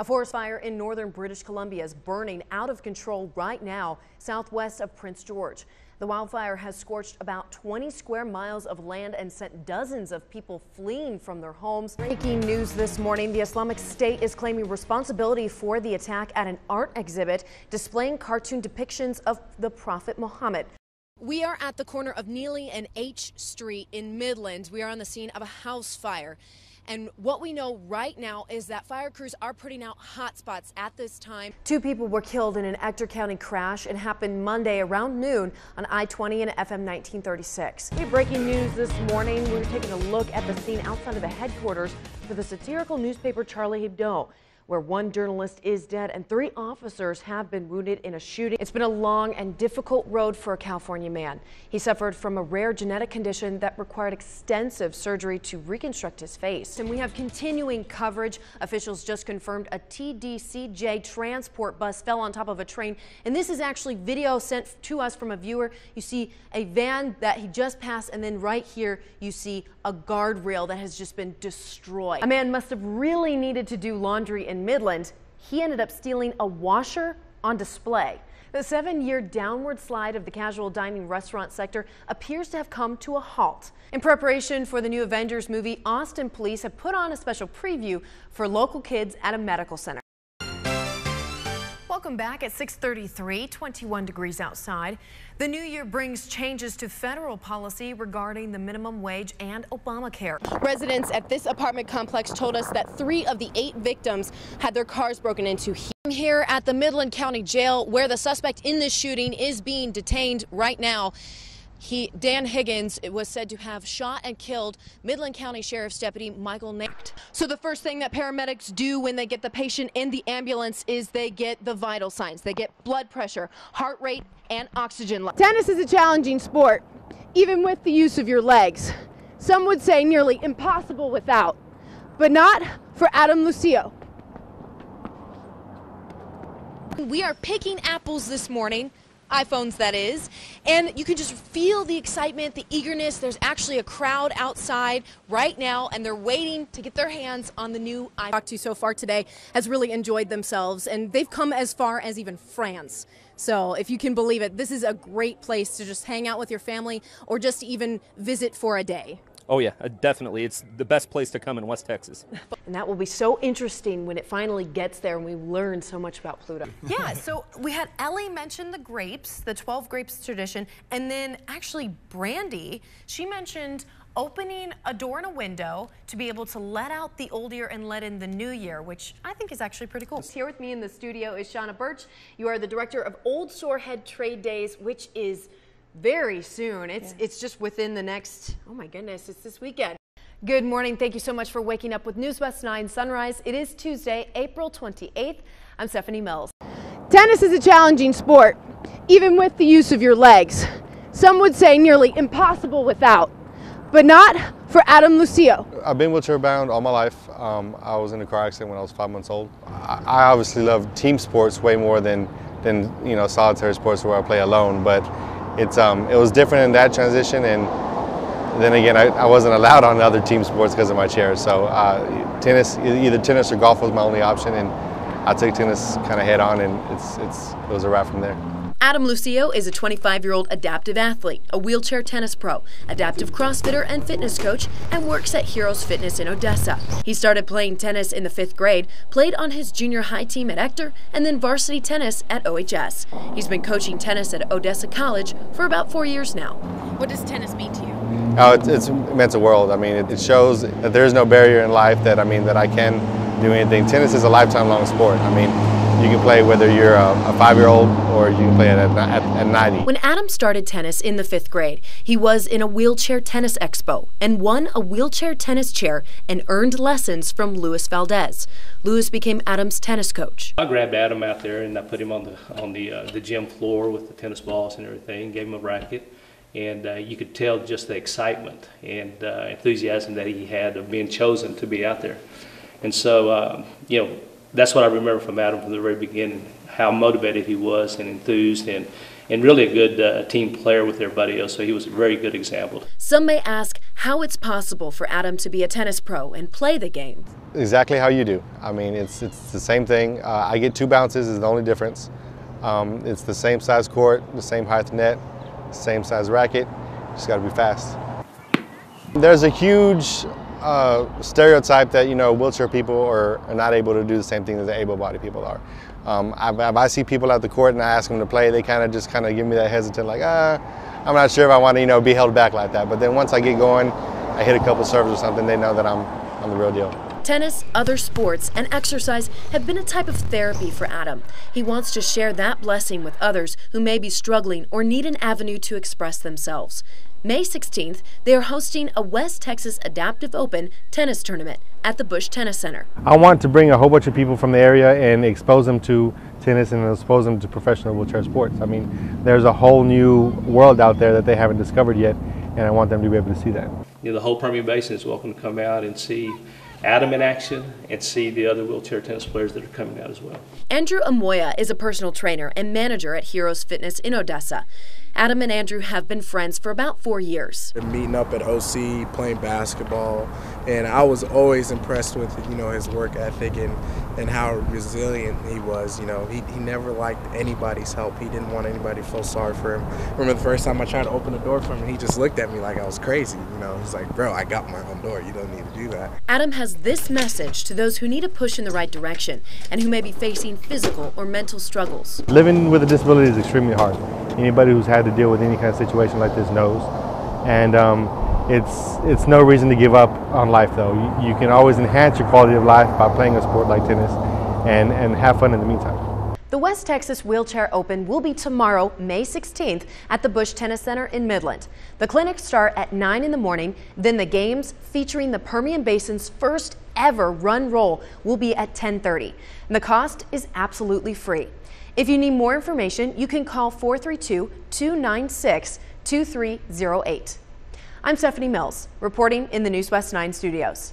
A forest fire in northern British Columbia is burning out of control right now southwest of Prince George. The wildfire has scorched about 20 square miles of land and sent dozens of people fleeing from their homes. Breaking news this morning, the Islamic State is claiming responsibility for the attack at an art exhibit displaying cartoon depictions of the Prophet Muhammad. We are at the corner of Neely and H Street in Midland. We are on the scene of a house fire. And what we know right now is that fire crews are putting out hot spots at this time. Two people were killed in an Ector County crash. It happened Monday around noon on I-20 and FM 1936. Hey, breaking news this morning. We're taking a look at the scene outside of the headquarters for the satirical newspaper Charlie Hebdo where one journalist is dead and three officers have been wounded in a shooting. It's been a long and difficult road for a California man. He suffered from a rare genetic condition that required extensive surgery to reconstruct his face. And we have continuing coverage. Officials just confirmed a TDCJ transport bus fell on top of a train. And this is actually video sent to us from a viewer. You see a van that he just passed, and then right here you see a guardrail that has just been destroyed. A man must have really needed to do laundry in Midland. He ended up stealing a washer on display. The seven year downward slide of the casual dining restaurant sector appears to have come to a halt. In preparation for the new Avengers movie, Austin police have put on a special preview for local kids at a medical center. Welcome back at 633, 21 degrees outside. The new year brings changes to federal policy regarding the minimum wage and Obamacare. Residents at this apartment complex told us that three of the eight victims had their cars broken into. Here at the Midland County Jail, where the suspect in this shooting is being detained right now. He, Dan Higgins was said to have shot and killed Midland County Sheriff's Deputy Michael Nact. So the first thing that paramedics do when they get the patient in the ambulance is they get the vital signs. They get blood pressure, heart rate, and oxygen. Tennis is a challenging sport, even with the use of your legs. Some would say nearly impossible without, but not for Adam Lucio. We are picking apples this morning iPhones, that is. And you can just feel the excitement, the eagerness. There's actually a crowd outside right now, and they're waiting to get their hands on the new iPhone. Talked to so far today has really enjoyed themselves, and they've come as far as even France. So, if you can believe it, this is a great place to just hang out with your family or just even visit for a day. Oh, yeah, uh, definitely. It's the best place to come in West Texas. And that will be so interesting when it finally gets there and we learn so much about Pluto. yeah, so we had Ellie mention the grapes, the 12 grapes tradition, and then actually Brandy, she mentioned opening a door and a window to be able to let out the old year and let in the new year, which I think is actually pretty cool. Here with me in the studio is Shauna Birch. You are the director of Old Sorehead Trade Days, which is very soon. It's yeah. it's just within the next. Oh my goodness, it's this weekend. Good morning. Thank you so much for waking up with News West 9 Sunrise. It is Tuesday, April 28th. I'm Stephanie Mills. Tennis is a challenging sport, even with the use of your legs. Some would say nearly impossible without, but not for Adam Lucio. I've been wheelchair bound all my life. Um, I was in a car accident when I was five months old. I, I obviously love team sports way more than, than you know solitary sports where I play alone, but it's um, it was different in that transition and then again I, I wasn't allowed on other team sports because of my chair so uh, tennis either tennis or golf was my only option and I took tennis kind of head on and it's, it's, it was a wrap from there. Adam Lucio is a 25 year old adaptive athlete, a wheelchair tennis pro, adaptive crossfitter, and fitness coach, and works at Heroes Fitness in Odessa. He started playing tennis in the fifth grade, played on his junior high team at Ector, and then varsity tennis at OHS. He's been coaching tennis at Odessa College for about four years now. What does tennis mean to you? Oh, it's, it's meant a world. I mean, it, it shows that there is no barrier in life that I mean that I can do anything. Tennis is a lifetime long sport. I mean, you can play whether you're a, a five-year-old or you can play it at, at, at 90. When Adam started tennis in the fifth grade, he was in a wheelchair tennis expo and won a wheelchair tennis chair and earned lessons from Luis Valdez. Luis became Adam's tennis coach. I grabbed Adam out there and I put him on the on the uh, the gym floor with the tennis balls and everything. Gave him a racket and uh, you could tell just the excitement and uh, enthusiasm that he had of being chosen to be out there. And so, uh, you know, that's what I remember from Adam from the very beginning, how motivated he was and enthused and, and really a good uh, team player with everybody else. So he was a very good example. Some may ask, how it's possible for Adam to be a tennis pro and play the game. Exactly how you do. I mean, it's, it's the same thing. Uh, I get two bounces is the only difference. Um, it's the same size court, the same height net, same size racket. Just got to be fast. There's a huge uh, stereotype that you know wheelchair people are, are, not able to do the same thing that the able-bodied people are. Um, I, I see people at the court and I ask them to play, they kind of just kind of give me that hesitant, like, ah, I'm not sure if I want to, you know, be held back like that. But then once I get going, I hit a couple serves or something, they know that I'm, I'm the real deal. Tennis, other sports, and exercise have been a type of therapy for Adam. He wants to share that blessing with others who may be struggling or need an avenue to express themselves. May 16th, they are hosting a West Texas Adaptive Open tennis tournament at the Bush Tennis Center. I want to bring a whole bunch of people from the area and expose them to tennis and expose them to professional wheelchair sports. I mean, there's a whole new world out there that they haven't discovered yet, and I want them to be able to see that. You know, the whole Permian Basin is welcome to come out and see Adam in action and see the other wheelchair tennis players that are coming out as well. Andrew Amoya is a personal trainer and manager at Heroes Fitness in Odessa. Adam and Andrew have been friends for about four years. Meeting up at OC, playing basketball, and I was always impressed with you know his work ethic and, and how resilient he was. You know, he, he never liked anybody's help. He didn't want anybody to feel sorry for him. I remember the first time I tried to open the door for him, he just looked at me like I was crazy. You know, he's like, "Bro, I got my own door. You don't need to do that." Adam has this message to those who need a push in the right direction and who may be facing physical or mental struggles. Living with a disability is extremely hard. Anybody who's had to deal with any kind of situation like this knows. And um, it's, it's no reason to give up on life though. You, you can always enhance your quality of life by playing a sport like tennis and, and have fun in the meantime. The West Texas Wheelchair Open will be tomorrow, May 16th, at the Bush Tennis Center in Midland. The clinics start at 9 in the morning, then the games featuring the Permian Basin's first ever run roll will be at 10:30. And the cost is absolutely free. If you need more information, you can call 432-296-2308. I'm Stephanie Mills, reporting in the News West 9 studios.